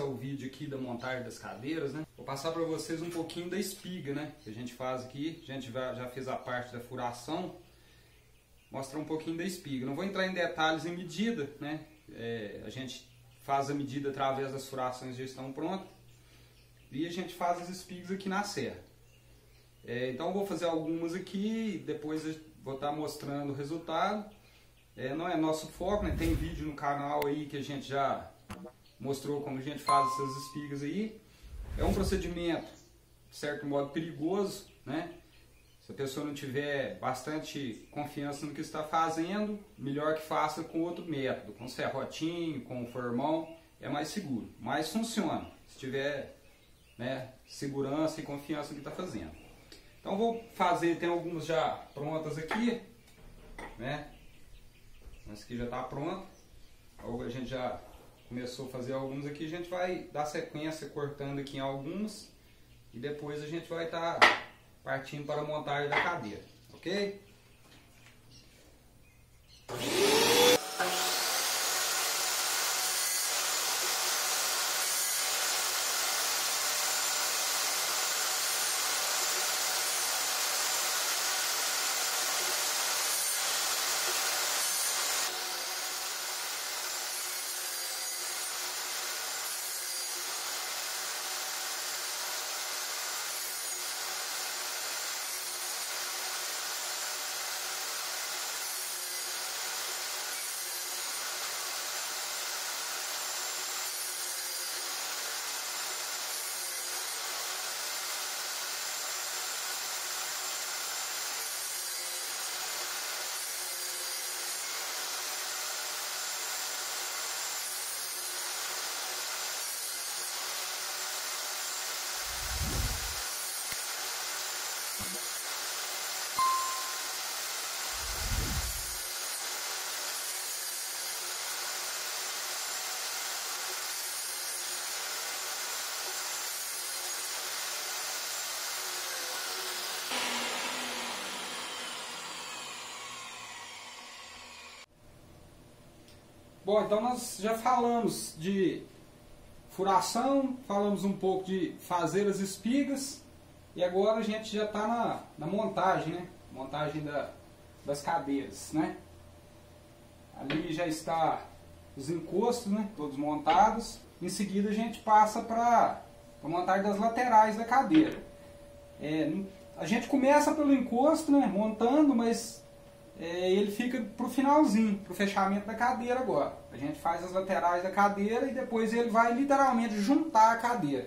sequência ao vídeo aqui da montagem das cadeiras, né? Vou passar para vocês um pouquinho da espiga, né? Que a gente faz aqui. A gente já fez a parte da furação. Mostrar um pouquinho da espiga. Não vou entrar em detalhes em medida, né? É, a gente faz a medida através das furações já estão prontas. E a gente faz as espigas aqui na serra. É, então vou fazer algumas aqui, depois vou estar mostrando o resultado. É, não é nosso foco, né? tem vídeo no canal aí que a gente já mostrou como a gente faz essas espigas aí. É um procedimento, de certo modo, perigoso, né? Se a pessoa não tiver bastante confiança no que está fazendo, melhor que faça com outro método, com serrotinho, com formão, é mais seguro. Mas funciona, se tiver né, segurança e confiança no que está fazendo. Então vou fazer, tem algumas já prontas aqui, né? Essa aqui já está pronta. A gente já começou a fazer alguns aqui, a gente vai dar sequência cortando aqui em alguns e depois a gente vai estar tá partindo para a montagem da cadeira, ok? Bom, então nós já falamos de furação, falamos um pouco de fazer as espigas e agora a gente já está na, na, montagem, né? Montagem da, das cadeiras, né? Ali já está os encostos, né? Todos montados. Em seguida a gente passa para a montagem das laterais da cadeira. É, a gente começa pelo encosto, né? Montando, mas é, ele fica para o finalzinho, para o fechamento da cadeira agora. A gente faz as laterais da cadeira e depois ele vai literalmente juntar a cadeira.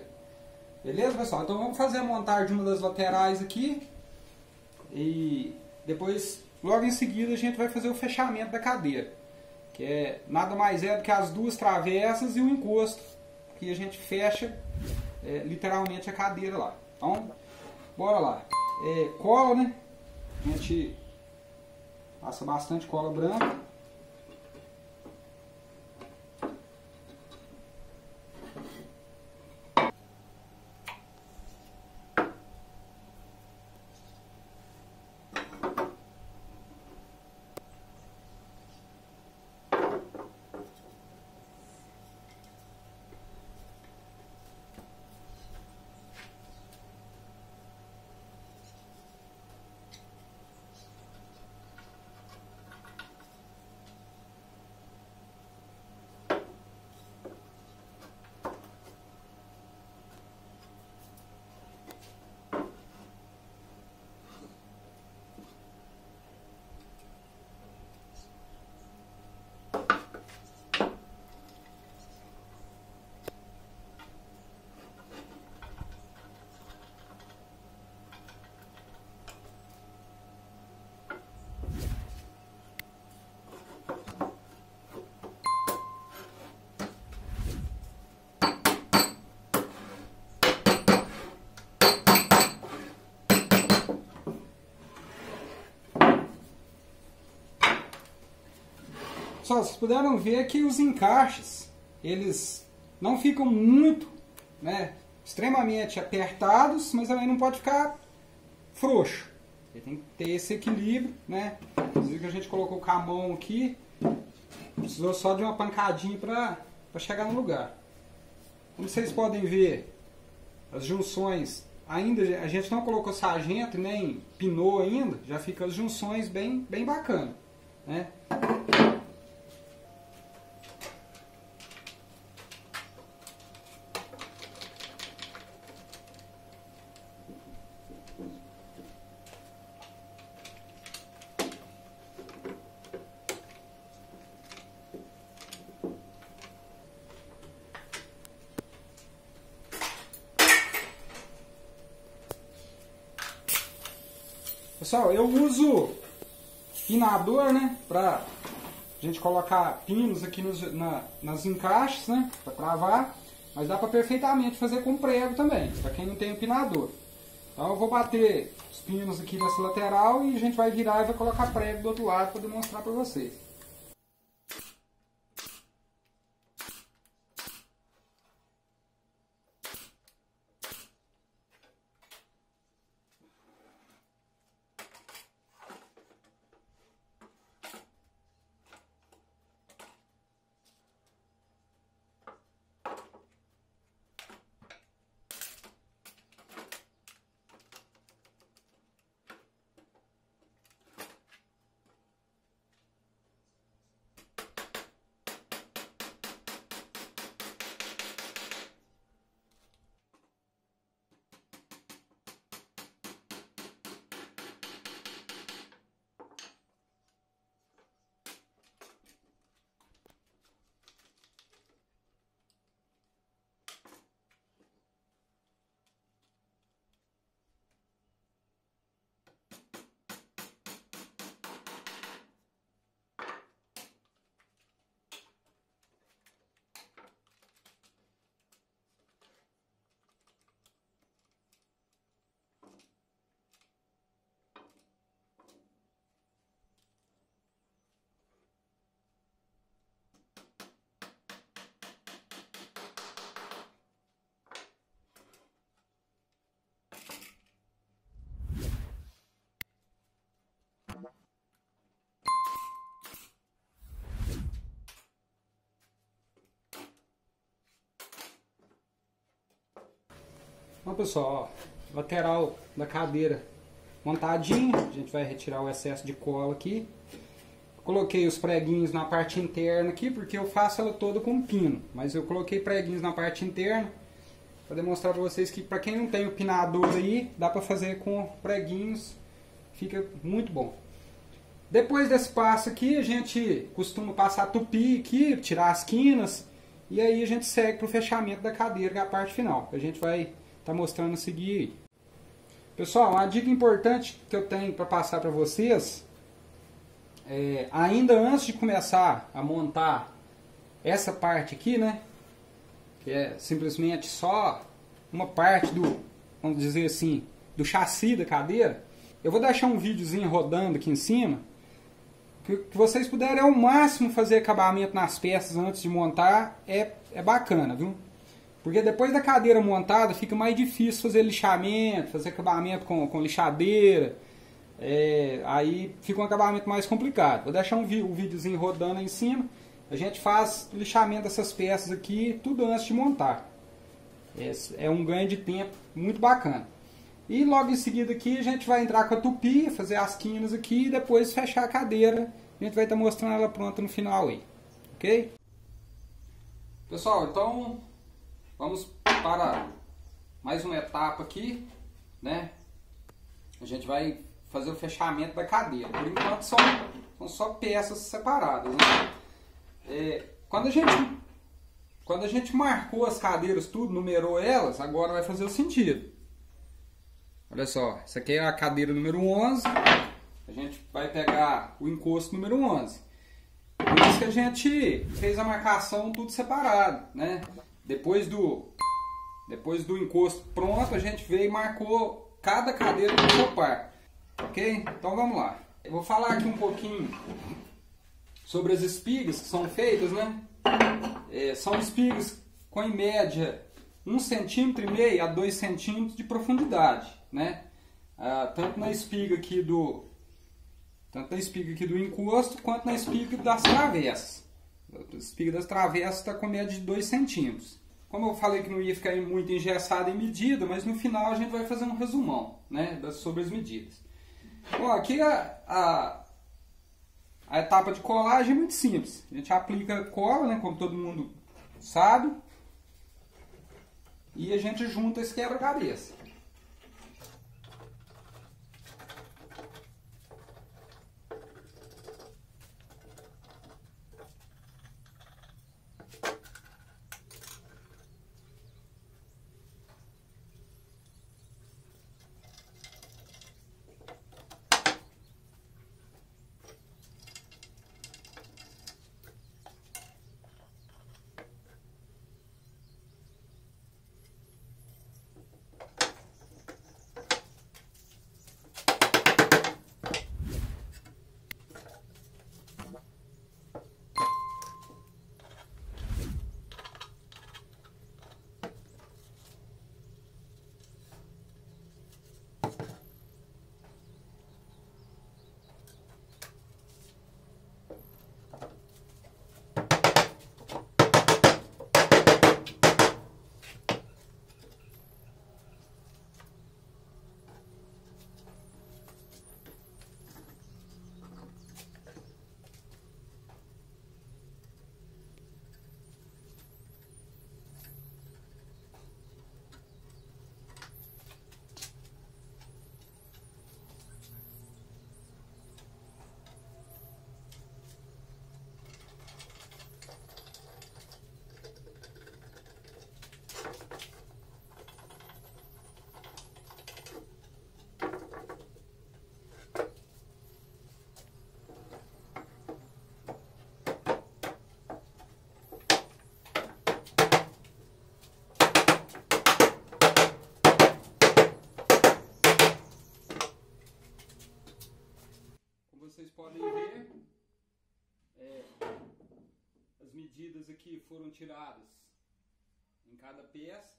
Beleza, pessoal? Então vamos fazer a montagem de uma das laterais aqui. E depois, logo em seguida, a gente vai fazer o fechamento da cadeira. Que é nada mais é do que as duas travessas e o encosto. Que a gente fecha é, literalmente a cadeira lá. Então, bora lá. É, cola, né? A gente Passa bastante cola branca. Só, vocês puderam ver que os encaixes, eles não ficam muito, né, extremamente apertados, mas também não pode ficar frouxo. Ele tem que ter esse equilíbrio, né? Inclusive que a gente colocou com a mão aqui, precisou só de uma pancadinha para chegar no lugar. Como vocês podem ver, as junções ainda a gente não colocou sargento nem pinou ainda, já fica as junções bem bem bacana, né? Pessoal, eu uso pinador, né, pra gente colocar pinos aqui nos, na, nas encaixes, né, pra travar, mas dá pra perfeitamente fazer com prego também, pra quem não tem o pinador. Então eu vou bater os pinos aqui nessa lateral e a gente vai virar e vai colocar prego do outro lado para demonstrar para vocês. Então pessoal, ó, lateral da cadeira montadinha, a gente vai retirar o excesso de cola aqui. Coloquei os preguinhos na parte interna aqui, porque eu faço ela toda com pino. Mas eu coloquei preguinhos na parte interna, para demonstrar para vocês que para quem não tem o pinador aí, dá para fazer com preguinhos, fica muito bom. Depois desse passo aqui, a gente costuma passar tupi aqui, tirar as quinas, e aí a gente segue para o fechamento da cadeira, que é a parte final. A gente vai está mostrando seguir. Pessoal, uma dica importante que eu tenho para passar para vocês, é, ainda antes de começar a montar essa parte aqui, né, que é simplesmente só uma parte do, vamos dizer assim, do chassi da cadeira, eu vou deixar um videozinho rodando aqui em cima, que, que vocês puderem ao máximo fazer acabamento nas peças antes de montar, é, é bacana, viu? Porque depois da cadeira montada fica mais difícil fazer lixamento, fazer acabamento com, com lixadeira. É, aí fica um acabamento mais complicado. Vou deixar um, um videozinho rodando aí em cima. A gente faz lixamento dessas peças aqui tudo antes de montar. É, é um ganho de tempo muito bacana. E logo em seguida aqui a gente vai entrar com a tupi, fazer as quinas aqui e depois fechar a cadeira. A gente vai estar mostrando ela pronta no final aí. Ok? Pessoal, então Vamos para mais uma etapa aqui, né? A gente vai fazer o fechamento da cadeira. Por enquanto são, são só peças separadas, né? É, quando a gente quando a gente marcou as cadeiras tudo, numerou elas, agora vai fazer o sentido. Olha só, essa aqui é a cadeira número 11. A gente vai pegar o encosto número 11. Por isso que a gente fez a marcação tudo separado, né? Depois do, depois do encosto pronto, a gente veio e marcou cada cadeira do seu par. Ok? Então vamos lá. Eu vou falar aqui um pouquinho sobre as espigas que são feitas, né? É, são espigas com em média 1,5 cm a 2 cm de profundidade, né? Ah, tanto na espiga aqui do tanto na espiga aqui do encosto quanto na espiga das travessas. A espiga das travessas está com média de 2 centímetros. Como eu falei que não ia ficar muito engessado em medida, mas no final a gente vai fazer um resumão né, sobre as medidas. Bom, aqui a, a, a etapa de colagem é muito simples. A gente aplica cola, né, como todo mundo sabe, e a gente junta esse quebra-cabeça. Podem ver, é, as medidas aqui foram tiradas em cada peça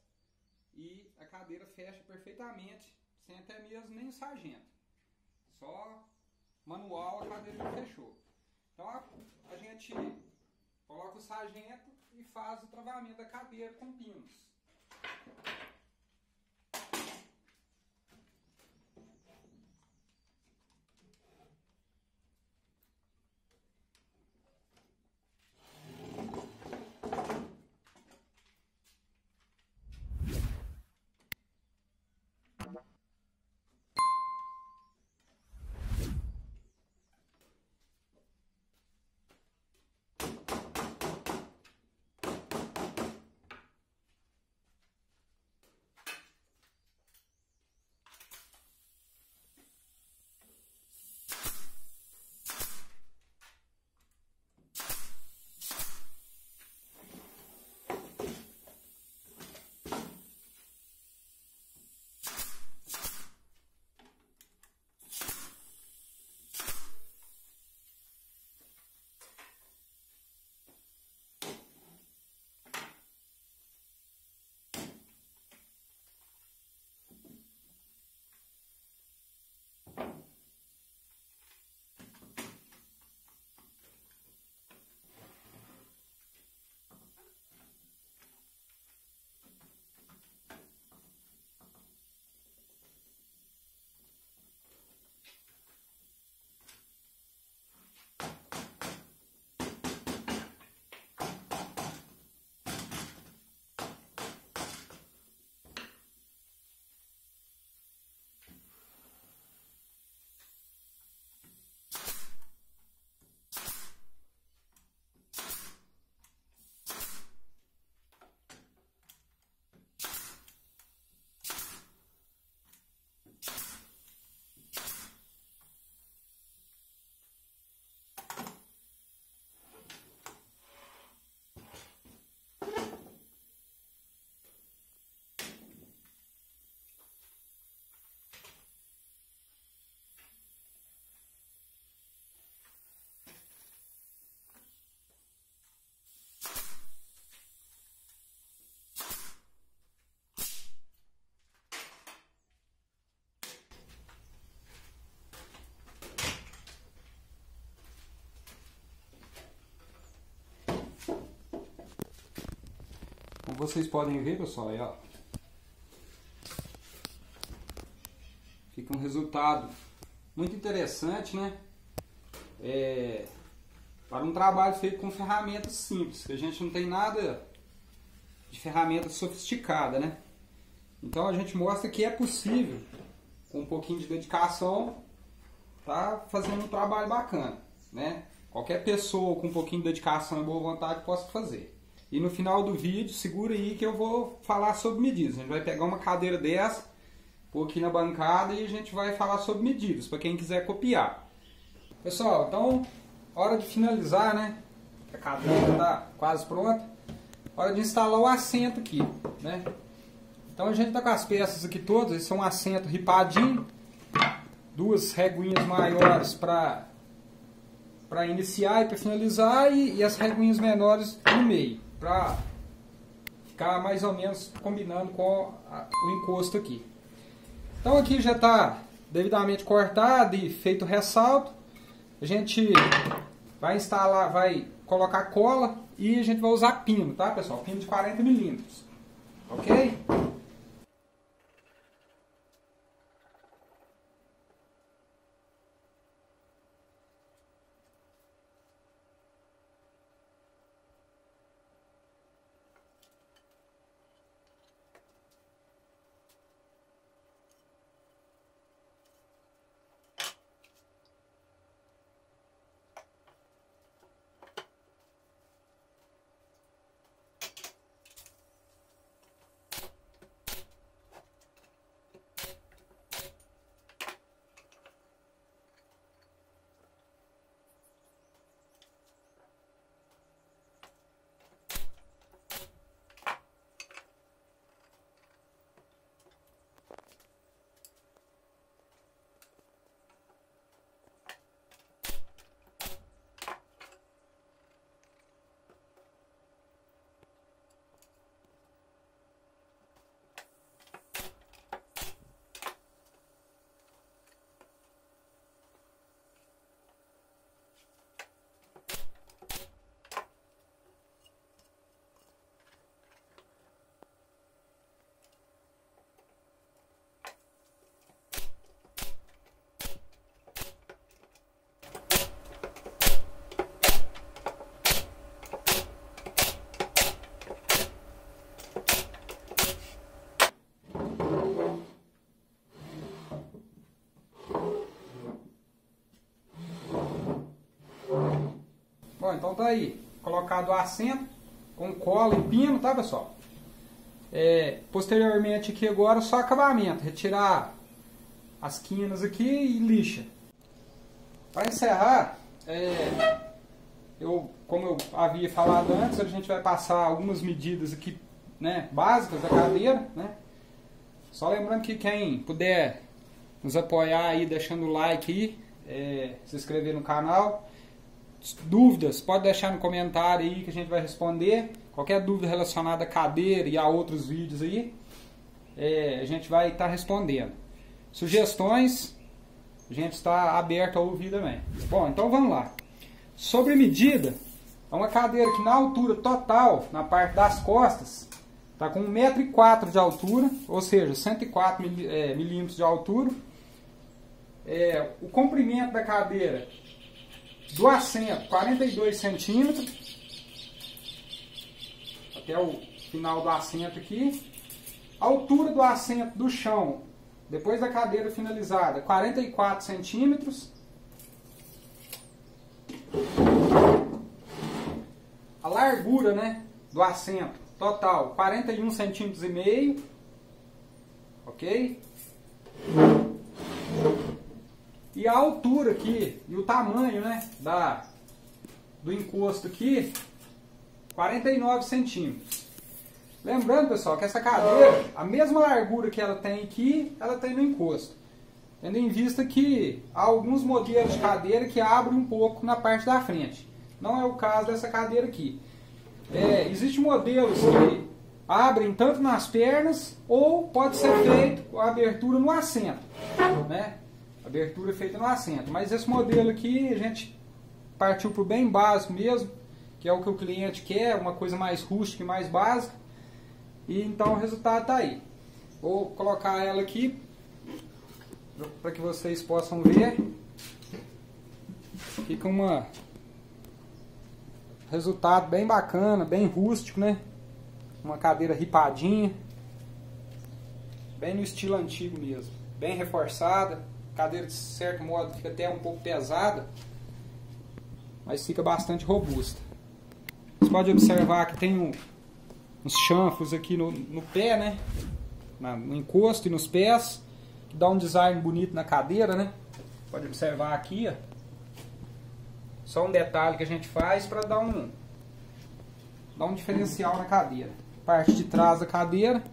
e a cadeira fecha perfeitamente, sem até mesmo nem sargento. Só manual a cadeira já fechou. Então a, a gente coloca o sargento e faz o travamento da cadeira com pinos. Vocês podem ver, pessoal, aí, ó. Fica um resultado muito interessante, né? É, para um trabalho feito com ferramentas simples, que a gente não tem nada de ferramenta sofisticada, né? Então a gente mostra que é possível, com um pouquinho de dedicação, tá fazendo um trabalho bacana, né? Qualquer pessoa com um pouquinho de dedicação e boa vontade possa fazer. E no final do vídeo, segura aí que eu vou falar sobre medidas. A gente vai pegar uma cadeira dessa, pôr aqui na bancada e a gente vai falar sobre medidas, para quem quiser copiar. Pessoal, então, hora de finalizar, né? A cadeira está quase pronta. Hora de instalar o assento aqui, né? Então a gente está com as peças aqui todas, esse é um assento ripadinho, duas reguinhas maiores para para iniciar e para finalizar e, e, as reguinhas menores no meio para ficar mais ou menos combinando com o encosto aqui. Então aqui já está devidamente cortado e feito ressalto. A gente vai instalar, vai colocar cola e a gente vai usar pino, tá pessoal? Pino de 40 milímetros, ok? Tá aí. Colocado o assento com cola e pino, tá pessoal? É, posteriormente aqui agora só acabamento. Retirar as quinas aqui e lixa. Para encerrar, é, eu, como eu havia falado antes, a gente vai passar algumas medidas aqui né, básicas da cadeira. Né? Só lembrando que quem puder nos apoiar aí, deixando o like aí, é, se inscrever no canal dúvidas, pode deixar no comentário aí que a gente vai responder. Qualquer dúvida relacionada à cadeira e a outros vídeos aí, é, a gente vai estar tá respondendo. Sugestões, a gente está aberto a ouvir também. Bom, então vamos lá. Sobre medida, é uma cadeira que na altura total, na parte das costas, está com 1,4m de altura, ou seja, 104 é, milímetros de altura. É, o comprimento da cadeira do assento 42 centímetros. Até o final do assento aqui. Altura do assento do chão depois da cadeira finalizada 44 centímetros. A largura né do assento total 41 centímetros e meio. Ok e a altura aqui e o tamanho né, da, do encosto aqui, 49 centímetros. Lembrando, pessoal, que essa cadeira, a mesma largura que ela tem aqui, ela tem no encosto. Tendo em vista que há alguns modelos de cadeira que abrem um pouco na parte da frente. Não é o caso dessa cadeira aqui. É, Existem modelos que abrem tanto nas pernas ou pode ser feito a abertura no assento. Né? Abertura feita no assento. Mas esse modelo aqui a gente partiu para o bem básico mesmo, que é o que o cliente quer, uma coisa mais rústica e mais básica. E então o resultado tá aí. Vou colocar ela aqui para que vocês possam ver. Fica uma resultado bem bacana, bem rústico, né? Uma cadeira ripadinha. Bem no estilo antigo mesmo. Bem reforçada. Cadeira de certo modo fica até um pouco pesada. Mas fica bastante robusta. Você pode observar que tem um, uns chanfros aqui no, no pé, né? Na, no encosto e nos pés. Que dá um design bonito na cadeira, né? Pode observar aqui, ó. Só um detalhe que a gente faz para dar um, dar um diferencial na cadeira. Parte de trás da cadeira